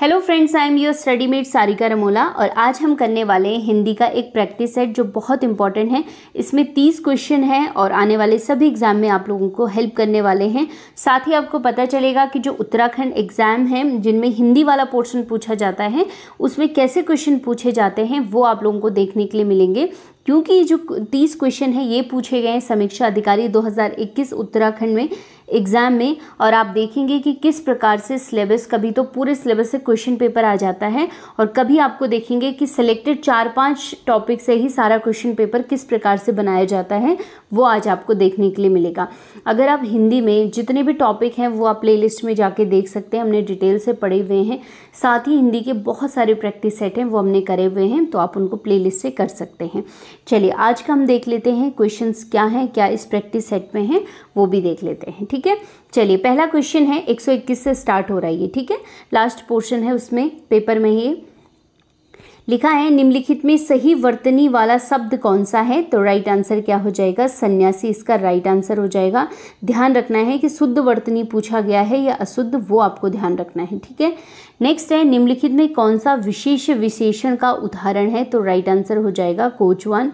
Hello friends I am your study mate Sarika Ramola और आज हम करने वाले हैं हिंदी का एक प्रैक्टिस सेट जो बहुत इंपॉर्टेंट है। इसमें तीस क्वेश्चन हैं और आने वाले सभी एग्ज़ाम में आप लोगों को हेल्प करने वाले हैं। साथ ही आपको पता चलेगा कि जो उत्तराखंड एग्ज़ाम है, जिनमें हिंदी वाला पोर्शन पूछा जाता है, उसमें कैसे क्वेश्चन पूछे जाते हैं, वो आप लोगों को देखने के लिए मिलेंगे। क्योंकि जो तीस क्वेश्चन है, ये पूछे गए हैं समीक्षा अधिकारी 2021 उत्तराखंड में एग्ज़ाम में। और आप देखेंगे कि किस प्रकार से सिलेबस कभी तो पूरे सिलेबस से क्वेश्चन पेपर आ जाता है और कभी आपको देखेंगे कि सिलेक्टेड चार पाँच टॉपिक से ही सारा क्वेश्चन पेपर किस प्रकार से बनाया जाता है, वो आज आपको देखने के लिए मिलेगा। अगर आप हिंदी में जितने भी टॉपिक हैं, वो आप प्ले में जाके देख सकते हैं। हमने डिटेल से पढ़े हुए हैं। साथ ही हिंदी के बहुत सारे प्रैक्टिस सेट हैं, वो हमने करे हुए हैं तो आप उनको प्ले से कर सकते हैं। चलिए, आज का हम देख लेते हैं क्वेश्चन क्या हैं, क्या इस प्रैक्टिस सेट में हैं, वो भी देख लेते हैं, ठीक है? चलिए, पहला क्वेश्चन है 121 से स्टार्ट हो रहा है ये, ठीक है? लास्ट पोर्शन है उसमें पेपर में ही लिखा है, निम्नलिखित में सही वर्तनी वाला शब्द कौन सा है? तो राइट आंसर क्या हो जाएगा? सन्यासी, इसका राइट आंसर हो जाएगा। ध्यान रखना है कि शुद्ध वर्तनी पूछा गया है या अशुद्ध, वो आपको ध्यान रखना है, ठीक है? नेक्स्ट है, निम्नलिखित में कौन सा विशेष विशेषण का उदाहरण है? तो राइट आंसर हो जाएगा कोचवान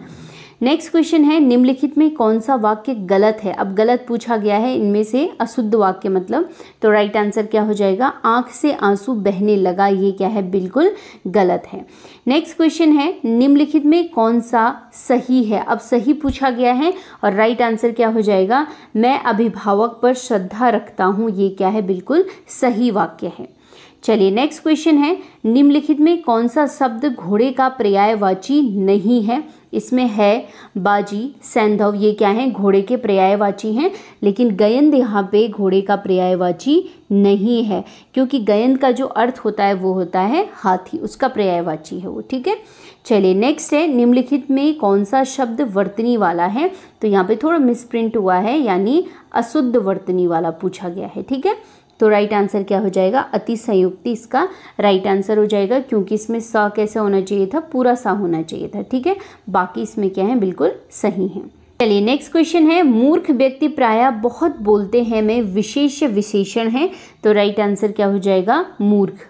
नेक्स्ट क्वेश्चन है, निम्नलिखित में कौन सा वाक्य गलत है? अब गलत पूछा गया है, इनमें से अशुद्ध वाक्य मतलब तो राइट आंसर क्या हो जाएगा? आँख से आँसू बहने लगा, ये क्या है? बिल्कुल गलत है। नेक्स्ट क्वेश्चन है, निम्नलिखित में कौन सा सही है? अब सही पूछा गया है और राइट आंसर क्या हो जाएगा? मैं अभिभावक पर श्रद्धा रखता हूँ, ये क्या है? बिल्कुल सही वाक्य है। चलिए नेक्स्ट क्वेश्चन है, निम्नलिखित में कौन सा शब्द घोड़े का पर्यायवाची नहीं है? इसमें है बाजी, सैंधव, ये क्या है? घोड़े के पर्यायवाची हैं, लेकिन गयंद यहाँ पे घोड़े का पर्यायवाची नहीं है, क्योंकि गयंद का जो अर्थ होता है, वो होता है हाथी, उसका पर्यायवाची है वो, ठीक है? चलिए नेक्स्ट है, निम्नलिखित में कौन सा शब्द वर्तनी वाला है? तो यहाँ पे थोड़ा मिसप्रिंट हुआ है, यानी अशुद्ध वर्तनी वाला पूछा गया है, ठीक है? तो राइट आंसर क्या हो जाएगा? अति संयुक्ति इसका राइट आंसर हो जाएगा, क्योंकि इसमें स कैसे होना चाहिए था? पूरा सा होना चाहिए था, ठीक है? बाकी इसमें क्या है? बिल्कुल सही है। चलिए नेक्स्ट क्वेश्चन है, मूर्ख व्यक्ति प्राय बहुत बोलते हैं, मैं विशेष विशेषण है तो राइट आंसर क्या हो जाएगा? मूर्ख।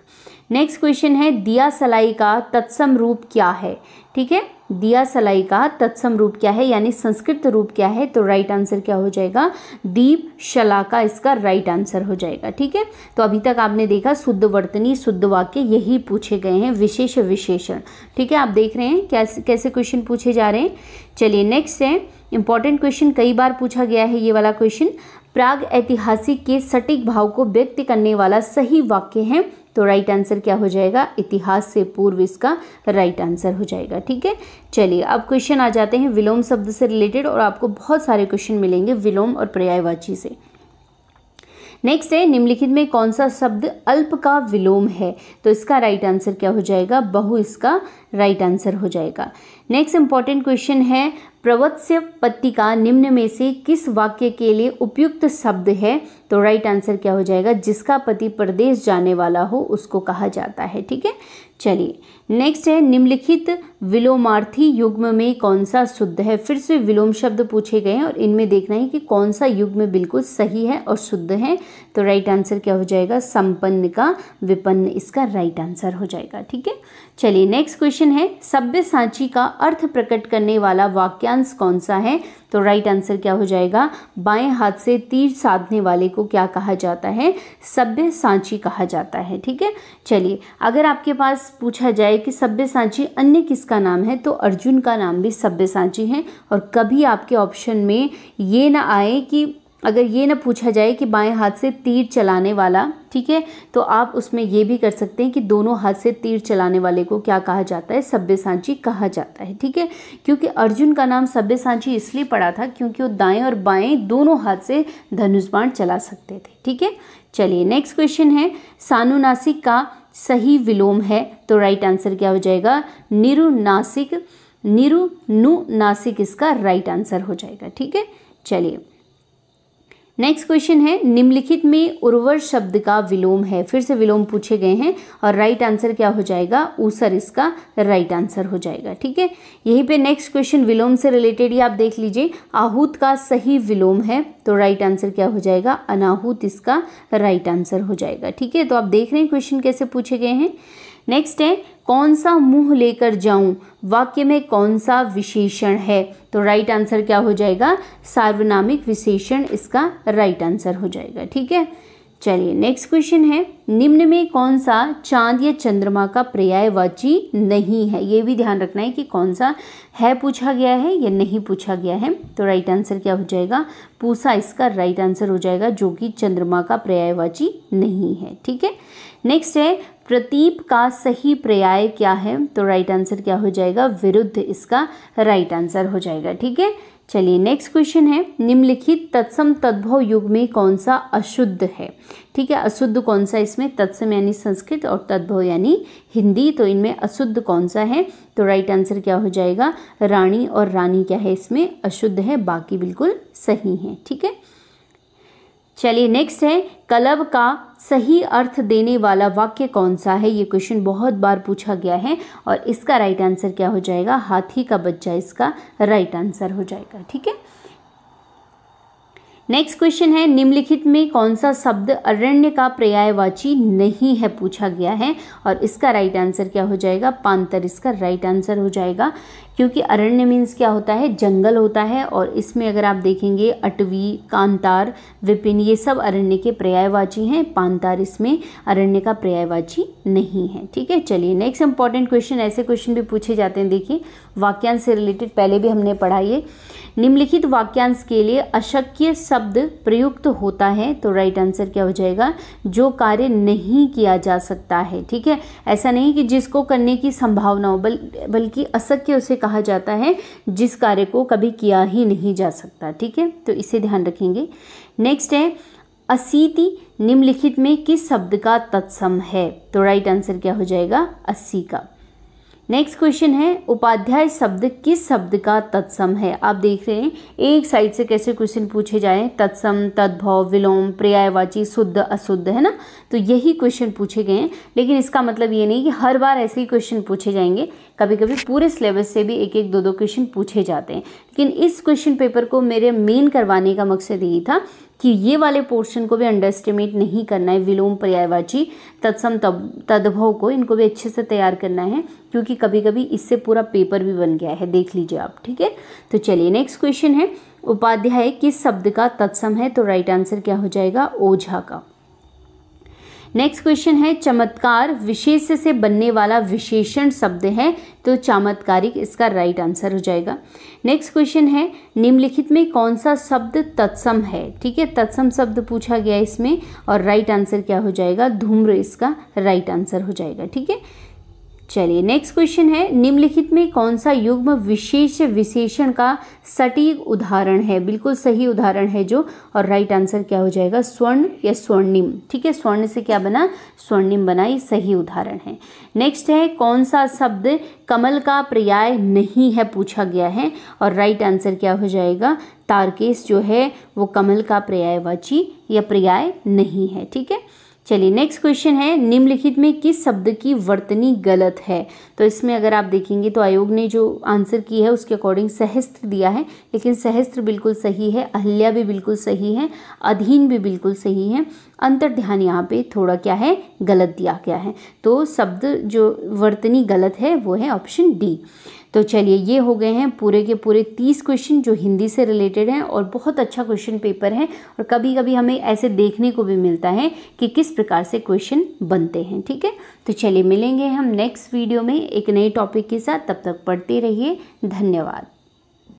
नेक्स्ट क्वेश्चन है, दिया सलाई का तत्सम रूप क्या है? ठीक है? दिया सलाई का तत्सम रूप क्या है, यानी संस्कृत रूप क्या है तो राइट आंसर क्या हो जाएगा? दीप शला का इसका राइट आंसर हो जाएगा, ठीक है? तो अभी तक आपने देखा शुद्ध वर्तनी, शुद्ध वाक्य, यही पूछे गए हैं, विशेष विशेषण, ठीक है? आप देख रहे हैं, कैसे कैसे क्वेश्चन पूछे जा रहे हैं? चलिए नेक्स्ट है इंपॉर्टेंट क्वेश्चन कई बार पूछा गया है ये वाला क्वेश्चन प्राग ऐतिहासिक के सटीक भाव को व्यक्त करने वाला सही वाक्य है तो राइट आंसर क्या हो जाएगा? इतिहास से पूर्व इसका राइट आंसर हो जाएगा, ठीक है? चलिए, अब क्वेश्चन आ जाते हैं विलोम शब्द से रिलेटेड और आपको बहुत सारे क्वेश्चन मिलेंगे विलोम और पर्यायवाची से। नेक्स्ट है, निम्नलिखित में कौन सा शब्द अल्प का विलोम है? तो इसका राइट आंसर क्या हो जाएगा? बहु इसका राइट आंसर हो जाएगा। नेक्स्ट इंपॉर्टेंट क्वेश्चन है प्रवत्स्य पत्तिका निम्न में से किस वाक्य के लिए उपयुक्त शब्द है? तो राइट आंसर क्या हो जाएगा? जिसका पति प्रदेश जाने वाला हो, उसको कहा जाता है, ठीक है? चलिए नेक्स्ट है निम्नलिखित विलोमार्थी युग्म में कौन सा शुद्ध है? फिर से विलोम शब्द पूछे गए हैं और इनमें देखना है कि कौन सा युग्म बिल्कुल सही है और शुद्ध है। तो राइट आंसर क्या हो जाएगा? संपन्न का विपन्न, इसका राइट आंसर हो जाएगा, ठीक है? चलिए नेक्स्ट क्वेश्चन है, सभ्य सांची का अर्थ प्रकट करने वाला वाक्यांश कौन सा है? तो राइट आंसर क्या हो जाएगा? बाएँ हाथ से तीर साधने वाले को क्या कहा जाता है? सभ्य सांची कहा जाता है, ठीक है? चलिए, अगर आपके पास पूछा जाए कि सभ्य सांची अन्य किसका नाम है तो अर्जुन का नाम भी सभ्य सांची है। और कभी आपके ऑप्शन में ये ना आए कि अगर ये ना पूछा जाए कि बाएँ हाथ से तीर चलाने वाला, ठीक है? तो आप उसमें ये भी कर सकते हैं कि दोनों हाथ से तीर चलाने वाले को क्या कहा जाता है? सभ्य सांची कहा जाता है, ठीक है? क्योंकि अर्जुन का नाम सभ्य सांची इसलिए पड़ा था क्योंकि वो दाएँ और बाएँ दोनों हाथ से धनुष बाण चला सकते थे, ठीक है? चलिए नेक्स्ट क्वेश्चन है। सानुनासिक का सही विलोम है तो राइट आंसर क्या हो जाएगा? निरुनासिक निरुनुनासिक इसका राइट आंसर हो जाएगा, ठीक है? चलिए नेक्स्ट क्वेश्चन है, निम्नलिखित में उर्वर शब्द का विलोम है। फिर से विलोम पूछे गए हैं और राइट आंसर क्या हो जाएगा? ऊसर इसका राइट आंसर हो जाएगा, ठीक है? यहीं पे नेक्स्ट क्वेश्चन विलोम से रिलेटेड ही आप देख लीजिए। आहूत का सही विलोम है तो राइट आंसर क्या हो जाएगा? अनाहूत इसका राइट आंसर हो जाएगा, ठीक है? तो आप देख रहे हैं क्वेश्चन कैसे पूछे गए हैं। नेक्स्ट है कौन सा मुँह लेकर जाऊँ? वाक्य में कौन सा विशेषण है? तो राइट आंसर क्या हो जाएगा? सार्वनामिक विशेषण, इसका राइट आंसर हो जाएगा, ठीक है? चलिए नेक्स्ट क्वेश्चन है। निम्न में कौन सा चाँद या चंद्रमा का पर्यायवाची नहीं है? ये भी ध्यान रखना है कि कौन सा है पूछा गया है या नहीं पूछा गया है। तो राइट आंसर क्या हो जाएगा? पूसा इसका राइट आंसर हो जाएगा जो कि चंद्रमा का पर्यायवाची नहीं है, ठीक है? नेक्स्ट है प्रतीप का सही पर्याय क्या है? तो राइट आंसर क्या हो जाएगा? विरुद्ध इसका राइट आंसर हो जाएगा, ठीक है? चलिए नेक्स्ट क्वेश्चन है। निम्नलिखित तत्सम तद्भव युग में कौन सा अशुद्ध है? ठीक है, अशुद्ध कौन सा इसमें? तत्सम यानी संस्कृत और तद्भव यानी हिंदी तो इनमें अशुद्ध कौन सा है? तो राइट आंसर क्या हो जाएगा? रानी और रानी क्या है इसमें? अशुद्ध है, बाकी बिल्कुल सही है, ठीक है? चलिए नेक्स्ट है, कलब का सही अर्थ देने वाला वाक्य कौन सा है? ये क्वेश्चन बहुत बार पूछा गया है और इसका राइट आंसर क्या हो जाएगा? हाथी का बच्चा इसका राइट आंसर हो जाएगा, ठीक है? नेक्स्ट क्वेश्चन है, निम्नलिखित में कौन सा शब्द अरण्य का पर्यायवाची नहीं है पूछा गया है? और इसका राइट आंसर क्या हो जाएगा? पांतर इसका राइट आंसर हो जाएगा। क्योंकि अरण्य मीन्स क्या होता है? जंगल होता है। और इसमें अगर आप देखेंगे, अटवी, कांतार, विपिन, ये सब अरण्य के पर्यायवाची हैं। पांतार इसमें अरण्य का पर्यायवाची नहीं है। ठीक है, चलिए नेक्स्ट इंपॉर्टेंट क्वेश्चन ऐसे क्वेश्चन भी पूछे जाते हैं। देखिए, वाक्यांश से रिलेटेड पहले भी हमने पढ़ा ये। निम्नलिखित वाक्यांश के लिए अशक्य शब्द प्रयुक्त होता है तो राइट आंसर क्या हो जाएगा? जो कार्य नहीं किया जा सकता है, ठीक है? ऐसा नहीं कि जिसको करने की संभावना हो, बल, बल्कि अशक्य उसे कहा जाता है, जिस कार्य को कभी किया ही नहीं जा सकता, ठीक है? तो इसे ध्यान रखेंगे। नेक्स्ट है, असीति निम्नलिखित में किस शब्द का तत्सम है? तो राइट आंसर क्या हो जाएगा? अस्सी का। नेक्स्ट क्वेश्चन है, उपाध्याय शब्द किस शब्द का तत्सम है? आप देख रहे हैं, एक साइड से कैसे क्वेश्चन पूछे जाए? तत्सम, तद्भव, विलोम, पर्यायवाची, शुद्ध, अशुद्ध, है ना? तो यही क्वेश्चन पूछे गए हैं। लेकिन इसका मतलब ये नहीं कि हर बार ऐसे ही क्वेश्चन पूछे जाएँगे। कभी कभी पूरे सिलेबस से भी एक एक दो दो क्वेश्चन पूछे जाते हैं। लेकिन इस क्वेश्चन पेपर को मेरे मेन करवाने का मकसद यही था कि ये वाले पोर्शन को भी अंडर एस्टिमेट नहीं करना है। विलोम पर्यायवाची, तत्सम तब, तद्भव को इनको भी अच्छे से तैयार करना है, क्योंकि कभी कभी इससे पूरा पेपर भी बन गया है। देख लीजिए आप, ठीक है? तो चलिए नेक्स्ट क्वेश्चन है। उपाध्याय किस शब्द का तत्सम है तो राइट आंसर क्या हो जाएगा? ओझा का। नेक्स्ट क्वेश्चन है, चमत्कार विशेष से बनने वाला विशेषण शब्द है तो चमत्कारिक इसका राइट आंसर हो जाएगा। नेक्स्ट क्वेश्चन है, निम्नलिखित में कौन सा शब्द तत्सम है? ठीक है, तत्सम शब्द पूछा गया इसमें, और राइट आंसर क्या हो जाएगा? धूम्र इसका राइट आंसर हो जाएगा, ठीक है? चलिए नेक्स्ट क्वेश्चन है, निम्नलिखित में कौन सा युग्म विशेष विशेषण का सटीक उदाहरण है? बिल्कुल सही उदाहरण है जो, और राइट आंसर क्या हो जाएगा? स्वर्ण या स्वर्णिम। ठीक है, स्वर्ण से क्या बना? स्वर्णिम बना, ये सही उदाहरण है। नेक्स्ट है कौन सा शब्द कमल का पर्याय नहीं है पूछा गया है? और राइट आंसर क्या हो जाएगा? तारकेश जो है, वो कमल का पर्यायवाची या पर्याय नहीं है। ठीक है? चलिए नेक्स्ट क्वेश्चन है, निम्नलिखित में किस शब्द की वर्तनी गलत है? तो इसमें अगर आप देखेंगे तो आयोग ने जो आंसर की है, उसके अकॉर्डिंग सहस्त्र दिया है, लेकिन सहस्त्र बिल्कुल सही है, अहल्या भी बिल्कुल सही है, अधीन भी बिल्कुल सही है। अंतर ध्यान यहाँ पे थोड़ा क्या है? गलत दिया गया है। तो शब्द जो वर्तनी गलत है, वो है ऑप्शन डी तो चलिए ये हो गए हैं पूरे के पूरे तीस क्वेश्चन जो हिंदी से रिलेटेड हैं और बहुत अच्छा क्वेश्चन पेपर है और कभी कभी हमें ऐसे देखने को भी मिलता है कि किस प्रकार से क्वेश्चन बनते हैं, ठीक है? तो चलिए मिलेंगे हम नेक्स्ट वीडियो में एक नए टॉपिक के साथ। तब तक पढ़ते रहिए। धन्यवाद।